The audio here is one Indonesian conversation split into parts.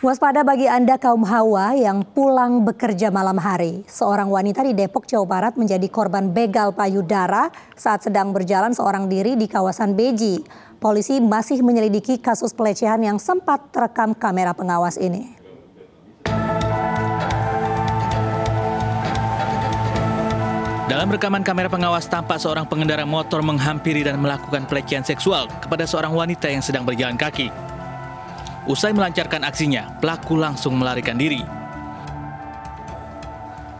Waspada bagi Anda kaum hawa yang pulang bekerja malam hari. Seorang wanita di Depok, Jawa Barat menjadi korban begal payudara saat sedang berjalan seorang diri di kawasan Beji. Polisi masih menyelidiki kasus pelecehan yang sempat terekam kamera pengawas ini. Dalam rekaman kamera pengawas tampak seorang pengendara motor menghampiri dan melakukan pelecehan seksual kepada seorang wanita yang sedang berjalan kaki. Usai melancarkan aksinya, pelaku langsung melarikan diri.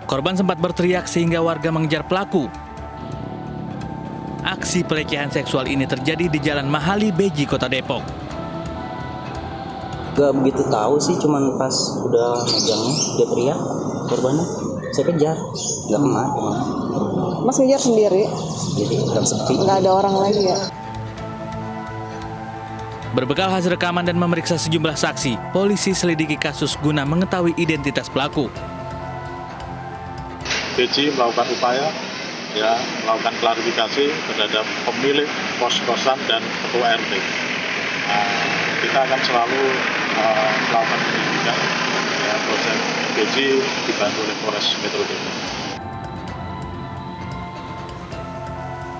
Korban sempat berteriak sehingga warga mengejar pelaku. Aksi pelecehan seksual ini terjadi di Jalan Mahali Beji, Kota Depok. Gak begitu tahu sih, cuman pas udah megangnya dia teriak korbannya. Saya kejar, nggak ke mana. Mas ngejar sendiri? Jadi kan sepi. Nggak ada orang lagi ya? Berbekal hasil rekaman dan memeriksa sejumlah saksi, polisi selidiki kasus guna mengetahui identitas pelaku. BJ melakukan upaya ya melakukan klarifikasi terhadap pemilik pos kosan dan ketua RT. Nah, kita akan selalu uh, melakukan penyelidikan ya proses BJ dibantu oleh Polres Metro Depok.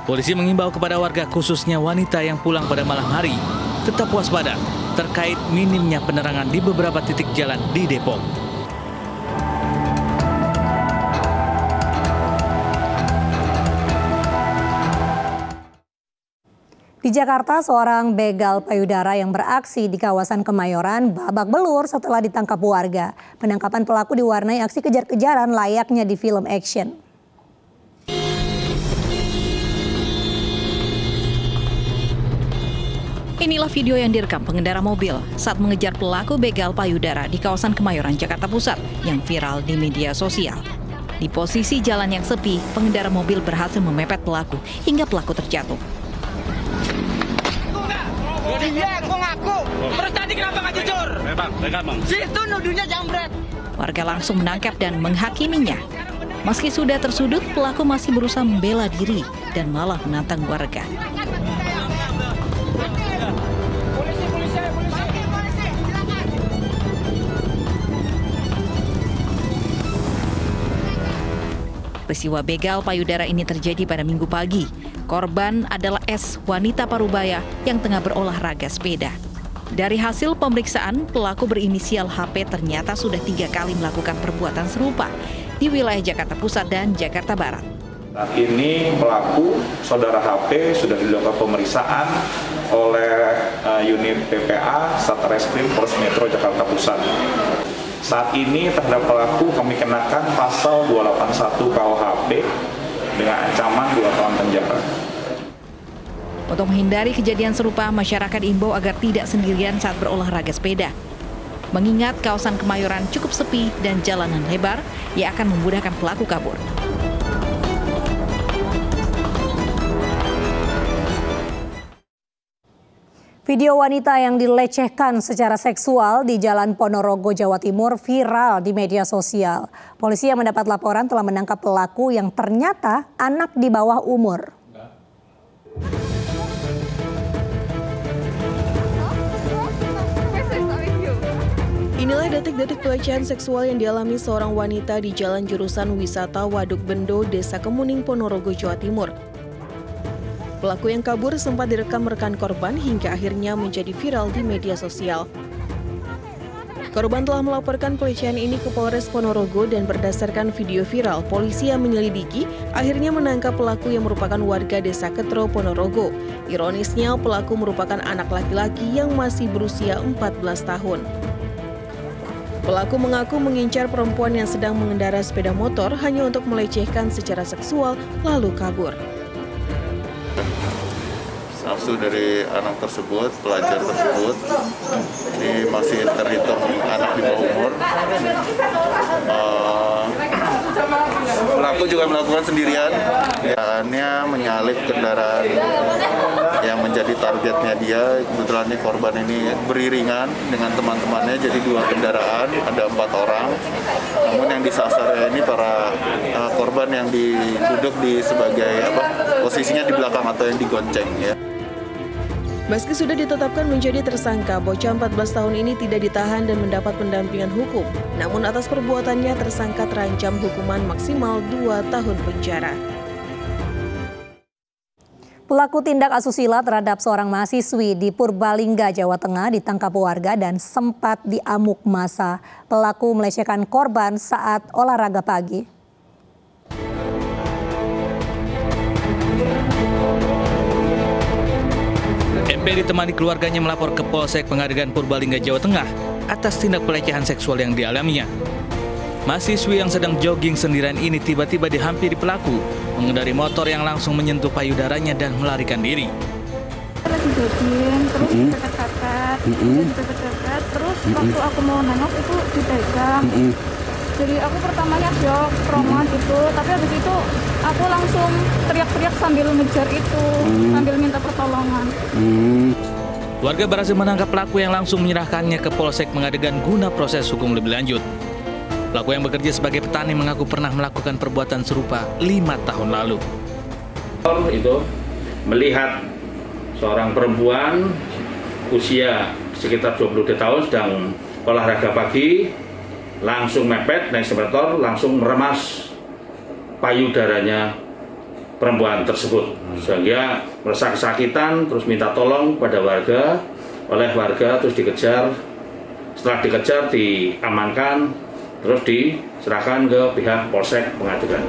Polisi mengimbau kepada warga khususnya wanita yang pulang pada malam hari tetap waspada terkait minimnya penerangan di beberapa titik jalan di Depok. Di Jakarta, seorang begal payudara yang beraksi di kawasan Kemayoran babak belur setelah ditangkap warga. Penangkapan pelaku diwarnai aksi kejar-kejaran layaknya di film action. Inilah video yang direkam pengendara mobil saat mengejar pelaku begal payudara di kawasan Kemayoran, Jakarta Pusat yang viral di media sosial. Di posisi jalan yang sepi, pengendara mobil berhasil memepet pelaku hingga pelaku terjatuh. Iya, gue ngaku. Terus tadi kenapa nggak jujur? Memang, memang. Situ nuduhnya jambret. Warga langsung menangkap dan menghakiminya. Meski sudah tersudut, pelaku masih berusaha membela diri dan malah menantang warga. Peristiwa begal payudara ini terjadi pada minggu pagi. Korban adalah S, wanita parubaya yang tengah berolahraga sepeda. Dari hasil pemeriksaan, pelaku berinisial HP ternyata sudah tiga kali melakukan perbuatan serupa di wilayah Jakarta Pusat dan Jakarta Barat. Saat ini pelaku saudara HP sudah dilakukan pemeriksaan oleh uh, unit PPA Satreskrim Polres Metro Jakarta Pusat. Saat ini terhadap pelaku kami kenakan pasal 281 KUHP dengan ancaman 2 tahun penjara. Untuk menghindari kejadian serupa, masyarakat imbau agar tidak sendirian saat berolahraga sepeda. Mengingat kawasan Kemayoran cukup sepi dan jalanan lebar, ia akan memudahkan pelaku kabur. Video wanita yang dilecehkan secara seksual di Jalan Ponorogo, Jawa Timur viral di media sosial. Polisi yang mendapat laporan telah menangkap pelaku yang ternyata anak di bawah umur. Inilah detik-detik pelecehan seksual yang dialami seorang wanita di jalan jurusan wisata Waduk Bendo, Desa Kemuning, Ponorogo, Jawa Timur. Pelaku yang kabur sempat direkam rekan korban hingga akhirnya menjadi viral di media sosial. Korban telah melaporkan pelecehan ini ke Polres Ponorogo dan berdasarkan video viral, polisi yang menyelidiki akhirnya menangkap pelaku yang merupakan warga desa Ketro, Ponorogo. Ironisnya, pelaku merupakan anak laki-laki yang masih berusia 14 tahun. Pelaku mengaku mengincar perempuan yang sedang mengendara sepeda motor hanya untuk melecehkan secara seksual lalu kabur nafsu dari anak tersebut, pelajar tersebut. Ini masih terhitung anak di bawah umur. Uh, pelaku juga melakukan sendirian. Kendaraannya menyalip kendaraan yang menjadi targetnya dia. Kebetulan ini korban ini beriringan dengan teman-temannya, jadi dua kendaraan, ada empat orang. Namun yang disasar ini para uh, korban yang duduk di sebagai apa posisinya di belakang atau yang digonceng ya. Meski sudah ditetapkan menjadi tersangka, bocah 14 tahun ini tidak ditahan dan mendapat pendampingan hukum. Namun atas perbuatannya tersangka terancam hukuman maksimal 2 tahun penjara. Pelaku tindak asusila terhadap seorang mahasiswi di Purbalingga, Jawa Tengah ditangkap warga dan sempat diamuk masa. Pelaku melecehkan korban saat olahraga pagi. MP ditemani keluarganya melapor ke Polsek Pengadegan Purbalingga, Jawa Tengah atas tindak pelecehan seksual yang dialaminya. Mahasiswi yang sedang jogging sendirian ini tiba-tiba dihampiri pelaku, mengendari motor yang langsung menyentuh payudaranya dan melarikan diri. Lagi jogging, terus mm -hmm. dekat-dekat, mm -hmm. dekat-dekat, terus mm -hmm. waktu aku mau nengok itu dipegang. Mm -hmm. Jadi aku pertamanya shock, trauma gitu, tapi habis itu aku langsung teriak-teriak sambil ngejar itu, mm-hmm. sambil minta pertolongan. Mm-hmm. Warga berhasil menangkap pelaku yang langsung menyerahkannya ke Polsek Mengadegan guna proses hukum lebih lanjut. Pelaku yang bekerja sebagai petani mengaku pernah melakukan perbuatan serupa lima tahun lalu. Itu melihat seorang perempuan usia sekitar 22 tahun sedang olahraga pagi langsung mepet naik sepeda langsung meremas payudaranya perempuan tersebut. Sehingga merasa kesakitan terus minta tolong pada warga oleh warga terus dikejar. Setelah dikejar diamankan terus diserahkan ke pihak polsek pengadilan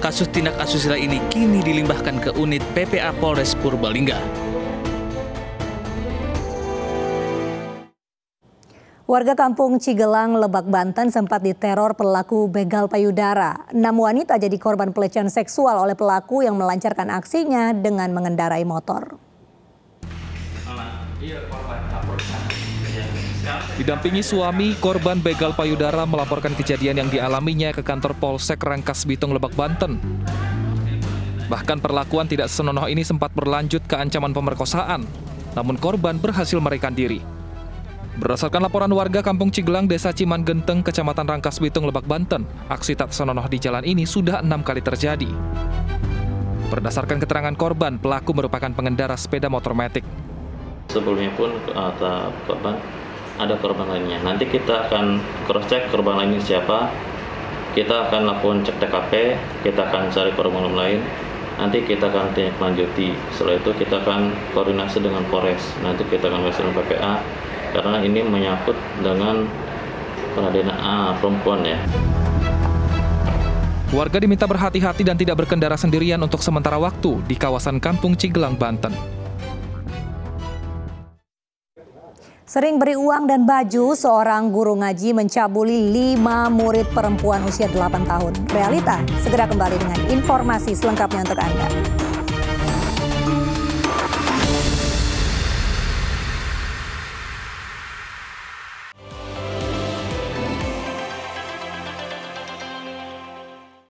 kasus tindak asusila ini kini dilimbahkan ke unit PPA Polres Purbalingga Warga kampung Cigelang, Lebak, Banten sempat diteror pelaku begal payudara. Enam wanita jadi korban pelecehan seksual oleh pelaku yang melancarkan aksinya dengan mengendarai motor. Didampingi suami, korban begal payudara melaporkan kejadian yang dialaminya ke kantor Polsek Rangkas Bitung, Lebak, Banten. Bahkan perlakuan tidak senonoh ini sempat berlanjut ke ancaman pemerkosaan, namun korban berhasil merekan diri. Berdasarkan laporan warga Kampung Cigelang, Desa Ciman Genteng, Kecamatan Rangkas Bitung, Lebak, Banten, aksi tak senonoh di jalan ini sudah enam kali terjadi. Berdasarkan keterangan korban, pelaku merupakan pengendara sepeda motor metik. Sebelumnya pun kata korban ada korban lainnya. Nanti kita akan cross check korban lainnya siapa. Kita akan lakukan cek TKP, kita akan cari korban lain. Nanti kita akan tindak lanjuti. Setelah itu kita akan koordinasi dengan Polres. Nanti kita akan dengan PPA karena ini menyangkut dengan peradilan ah, perempuan ya. Warga diminta berhati-hati dan tidak berkendara sendirian untuk sementara waktu di kawasan Kampung Cigelang, Banten. Sering beri uang dan baju, seorang guru ngaji mencabuli lima murid perempuan usia 8 tahun. Realita segera kembali dengan informasi selengkapnya untuk Anda.